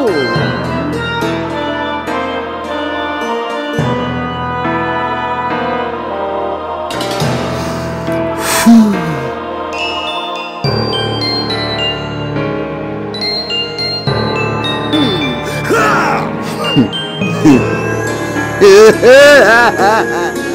Ooh. 呼。嗯，哈，哼，哈哈哈哈哈。